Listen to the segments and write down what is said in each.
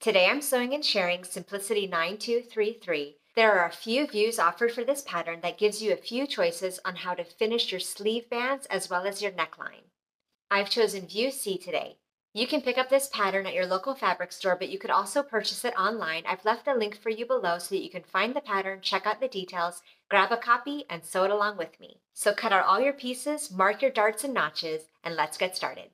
Today I'm sewing and sharing Simplicity 9233. There are a few views offered for this pattern that gives you a few choices on how to finish your sleeve bands as well as your neckline. I've chosen view C today. You can pick up this pattern at your local fabric store, but you could also purchase it online. I've left a link for you below so that you can find the pattern, check out the details, grab a copy, and sew it along with me. So cut out all your pieces, mark your darts and notches, and let's get started.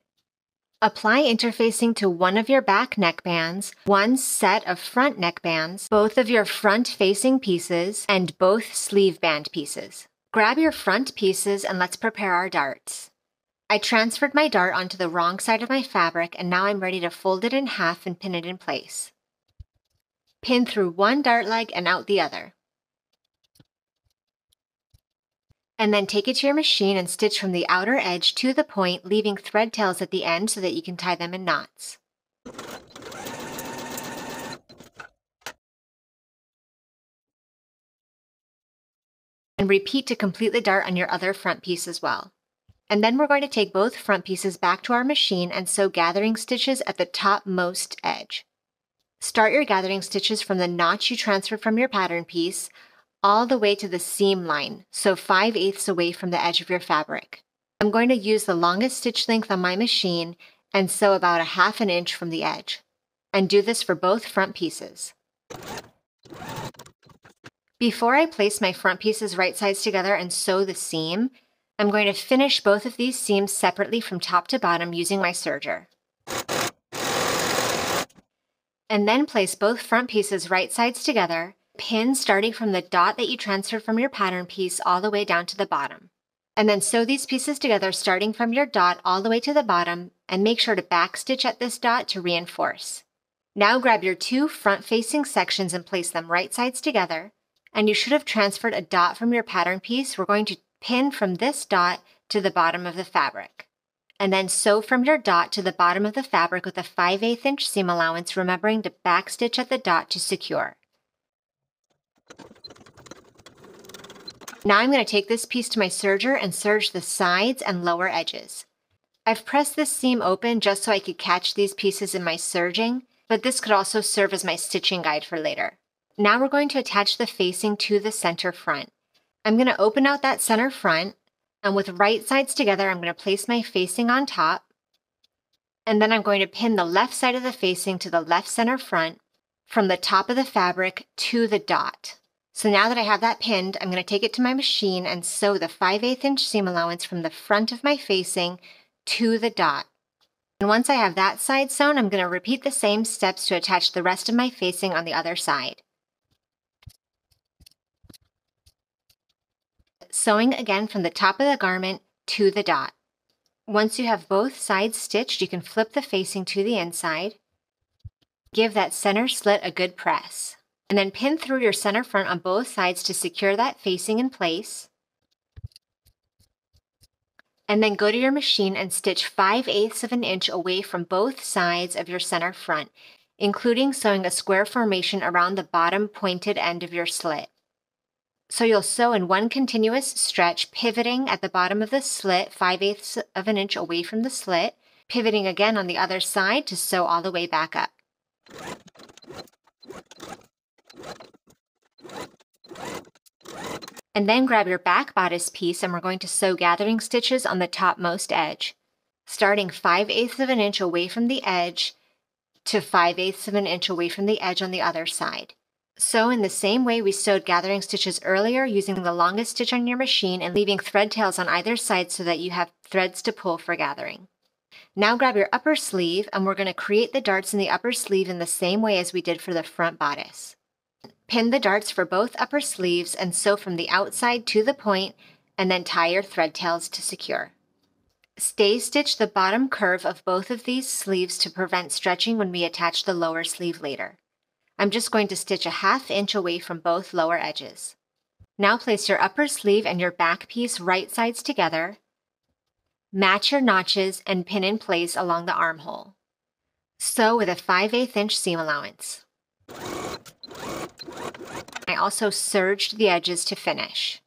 Apply interfacing to one of your back neckbands, one set of front neckbands, both of your front facing pieces, and both sleeve band pieces. Grab your front pieces and let's prepare our darts. I transferred my dart onto the wrong side of my fabric and now I'm ready to fold it in half and pin it in place. Pin through one dart leg and out the other. And then take it to your machine and stitch from the outer edge to the point, leaving thread tails at the end so that you can tie them in knots. And repeat to complete the dart on your other front piece as well. And then we're going to take both front pieces back to our machine and sew gathering stitches at the topmost edge. Start your gathering stitches from the notch you transferred from your pattern piece all the way to the seam line, so 5 eighths away from the edge of your fabric. I'm going to use the longest stitch length on my machine and sew about a half an inch from the edge. And do this for both front pieces. Before I place my front pieces right sides together and sew the seam, I'm going to finish both of these seams separately from top to bottom using my serger. And then place both front pieces right sides together pin starting from the dot that you transferred from your pattern piece all the way down to the bottom. And then sew these pieces together starting from your dot all the way to the bottom and make sure to backstitch at this dot to reinforce. Now grab your two front facing sections and place them right sides together. And you should have transferred a dot from your pattern piece. We're going to pin from this dot to the bottom of the fabric. And then sew from your dot to the bottom of the fabric with a 5 8 inch seam allowance, remembering to backstitch at the dot to secure. Now I'm going to take this piece to my serger and serge the sides and lower edges. I've pressed this seam open just so I could catch these pieces in my serging, but this could also serve as my stitching guide for later. Now we're going to attach the facing to the center front. I'm going to open out that center front, and with right sides together, I'm going to place my facing on top, and then I'm going to pin the left side of the facing to the left center front from the top of the fabric to the dot. So now that I have that pinned, I'm going to take it to my machine and sew the 5 8 inch seam allowance from the front of my facing to the dot. And once I have that side sewn, I'm going to repeat the same steps to attach the rest of my facing on the other side. Sewing again from the top of the garment to the dot. Once you have both sides stitched, you can flip the facing to the inside. Give that center slit a good press and then pin through your center front on both sides to secure that facing in place. And then go to your machine and stitch 5 eighths of an inch away from both sides of your center front, including sewing a square formation around the bottom pointed end of your slit. So you'll sew in one continuous stretch, pivoting at the bottom of the slit 5 eighths of an inch away from the slit, pivoting again on the other side to sew all the way back up. And then grab your back bodice piece and we're going to sew gathering stitches on the topmost edge, starting 5 eighths of an inch away from the edge to 5 eighths of an inch away from the edge on the other side. Sew in the same way we sewed gathering stitches earlier using the longest stitch on your machine and leaving thread tails on either side so that you have threads to pull for gathering. Now grab your upper sleeve and we're going to create the darts in the upper sleeve in the same way as we did for the front bodice. Pin the darts for both upper sleeves and sew from the outside to the point and then tie your thread tails to secure. Stay stitch the bottom curve of both of these sleeves to prevent stretching when we attach the lower sleeve later. I'm just going to stitch a half inch away from both lower edges. Now place your upper sleeve and your back piece right sides together. Match your notches and pin in place along the armhole. Sew with a 5 8 inch seam allowance. I also serged the edges to finish.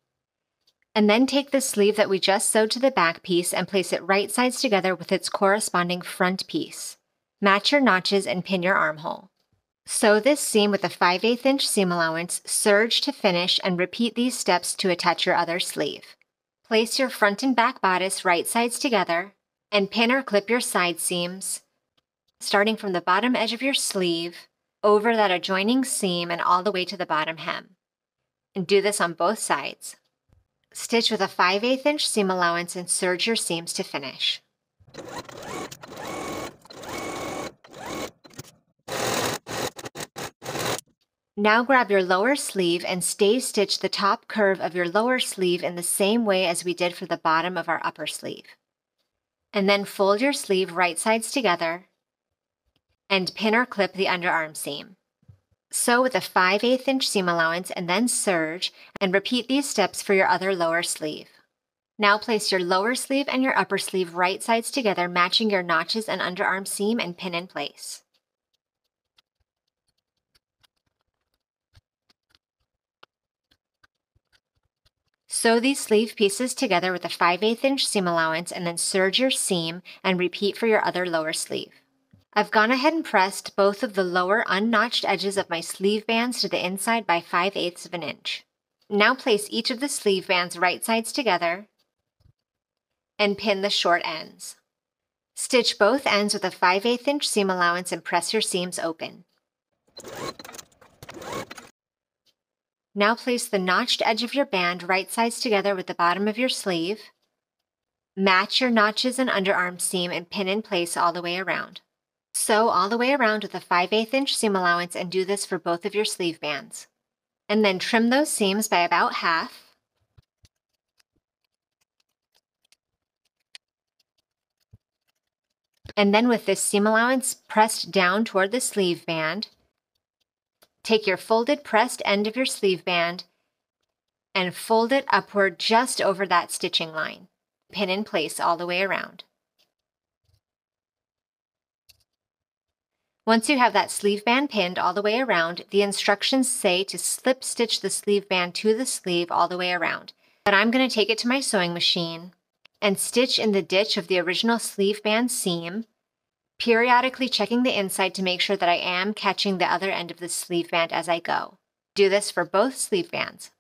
And then take the sleeve that we just sewed to the back piece and place it right sides together with its corresponding front piece. Match your notches and pin your armhole. Sew this seam with a 5 8 inch seam allowance, serge to finish, and repeat these steps to attach your other sleeve. Place your front and back bodice right sides together and pin or clip your side seams, starting from the bottom edge of your sleeve over that adjoining seam and all the way to the bottom hem. And do this on both sides. Stitch with a 5 8 inch seam allowance and serge your seams to finish. Now grab your lower sleeve and stay stitch the top curve of your lower sleeve in the same way as we did for the bottom of our upper sleeve. And then fold your sleeve right sides together and pin or clip the underarm seam. Sew with a 5 8 inch seam allowance and then serge and repeat these steps for your other lower sleeve. Now place your lower sleeve and your upper sleeve right sides together matching your notches and underarm seam and pin in place. Sew these sleeve pieces together with a 5 8 inch seam allowance and then serge your seam and repeat for your other lower sleeve. I've gone ahead and pressed both of the lower unnotched edges of my sleeve bands to the inside by 5 eighths of an inch. Now place each of the sleeve bands right sides together and pin the short ends. Stitch both ends with a 5 8 inch seam allowance and press your seams open. Now place the notched edge of your band right sides together with the bottom of your sleeve. Match your notches and underarm seam and pin in place all the way around. Sew all the way around with a 5 8 inch seam allowance and do this for both of your sleeve bands. And then trim those seams by about half. And then with this seam allowance pressed down toward the sleeve band, Take your folded pressed end of your sleeve band and fold it upward just over that stitching line. Pin in place all the way around. Once you have that sleeve band pinned all the way around, the instructions say to slip stitch the sleeve band to the sleeve all the way around. But I'm going to take it to my sewing machine and stitch in the ditch of the original sleeve band seam periodically checking the inside to make sure that I am catching the other end of the sleeve band as I go. Do this for both sleeve bands.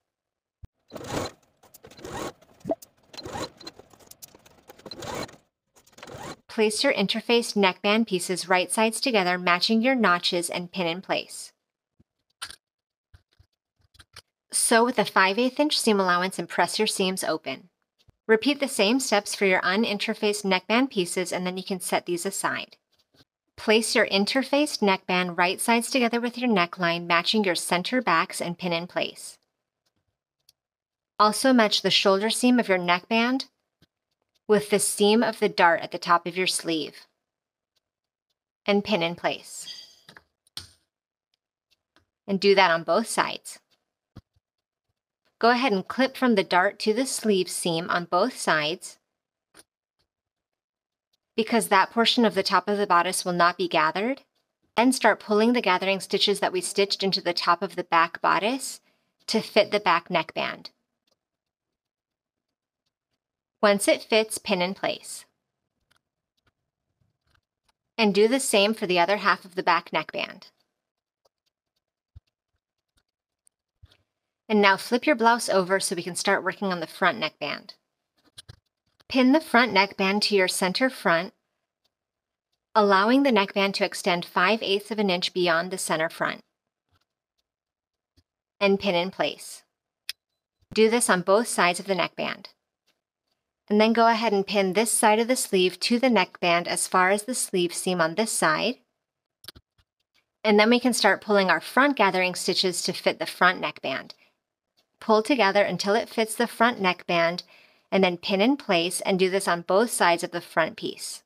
Place your interfaced neckband pieces right sides together, matching your notches and pin in place. Sew with a 5 8 inch seam allowance and press your seams open. Repeat the same steps for your uninterfaced neckband pieces and then you can set these aside. Place your interfaced neckband right sides together with your neckline, matching your center backs and pin in place. Also match the shoulder seam of your neckband with the seam of the dart at the top of your sleeve and pin in place. And do that on both sides. Go ahead and clip from the dart to the sleeve seam on both sides because that portion of the top of the bodice will not be gathered. Then start pulling the gathering stitches that we stitched into the top of the back bodice to fit the back neckband. Once it fits, pin in place. And do the same for the other half of the back neckband. And now flip your blouse over so we can start working on the front neckband. Pin the front neckband to your center front, allowing the neckband to extend 5 eighths of an inch beyond the center front. And pin in place. Do this on both sides of the neckband. And then go ahead and pin this side of the sleeve to the neckband as far as the sleeve seam on this side. And then we can start pulling our front gathering stitches to fit the front neckband. Pull together until it fits the front neckband and then pin in place and do this on both sides of the front piece.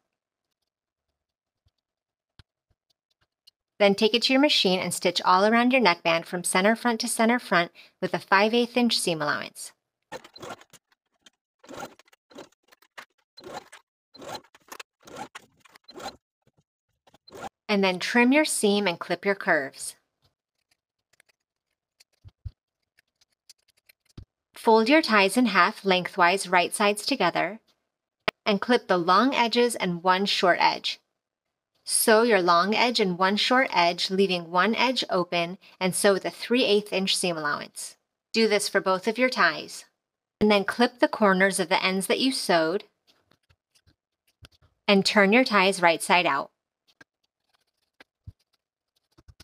Then take it to your machine and stitch all around your neckband from center front to center front with a 5 8 inch seam allowance. And then trim your seam and clip your curves. Fold your ties in half lengthwise right sides together and clip the long edges and one short edge. Sew your long edge and one short edge, leaving one edge open, and sew with a 3 8 inch seam allowance. Do this for both of your ties. And then clip the corners of the ends that you sewed, and turn your ties right side out.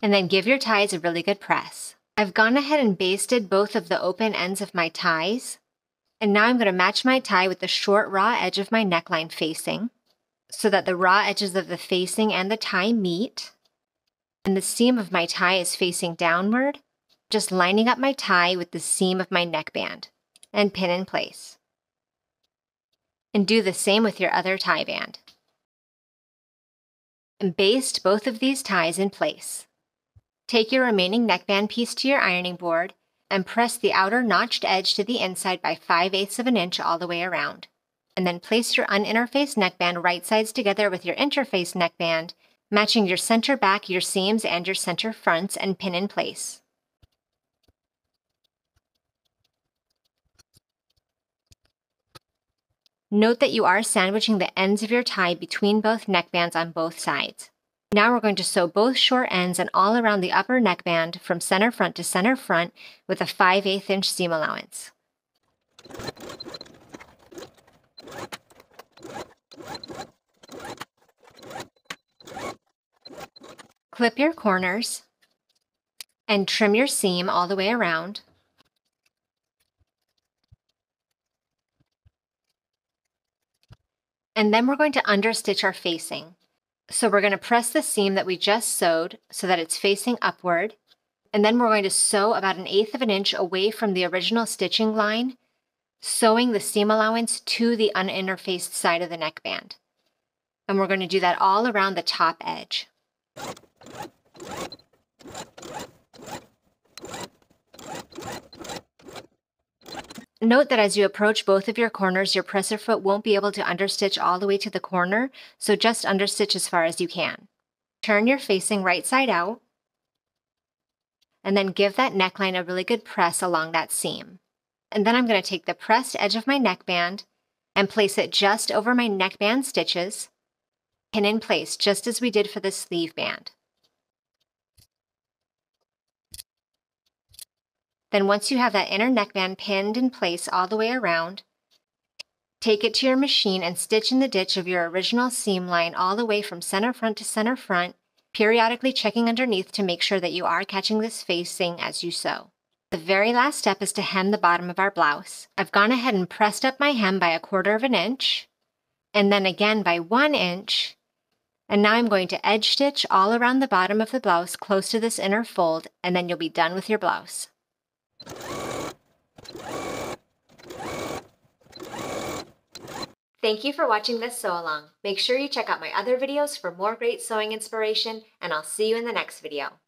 And then give your ties a really good press. I've gone ahead and basted both of the open ends of my ties. And now I'm going to match my tie with the short raw edge of my neckline facing so that the raw edges of the facing and the tie meet. And the seam of my tie is facing downward, just lining up my tie with the seam of my neckband and pin in place. And do the same with your other tie band. And baste both of these ties in place. Take your remaining neckband piece to your ironing board and press the outer notched edge to the inside by 5 eighths of an inch all the way around. And then place your uninterfaced neckband right sides together with your interfaced neckband, matching your center back, your seams, and your center fronts and pin in place. Note that you are sandwiching the ends of your tie between both neckbands on both sides. Now we're going to sew both short ends and all around the upper neckband from center front to center front with a 5 8 inch seam allowance. Clip your corners and trim your seam all the way around. And then we're going to understitch our facing. So we're going to press the seam that we just sewed so that it's facing upward. And then we're going to sew about an eighth of an inch away from the original stitching line, sewing the seam allowance to the uninterfaced side of the neckband. And we're going to do that all around the top edge. Note that as you approach both of your corners, your presser foot won't be able to understitch all the way to the corner, so just understitch as far as you can. Turn your facing right side out, and then give that neckline a really good press along that seam. And then I'm going to take the pressed edge of my neckband and place it just over my neckband stitches, pin in place just as we did for the sleeve band. Then once you have that inner neckband pinned in place all the way around, take it to your machine and stitch in the ditch of your original seam line all the way from center front to center front, periodically checking underneath to make sure that you are catching this facing as you sew. The very last step is to hem the bottom of our blouse. I've gone ahead and pressed up my hem by a quarter of an inch, and then again by one inch, and now I'm going to edge stitch all around the bottom of the blouse close to this inner fold, and then you'll be done with your blouse. Thank you for watching this sew along. Make sure you check out my other videos for more great sewing inspiration, and I'll see you in the next video.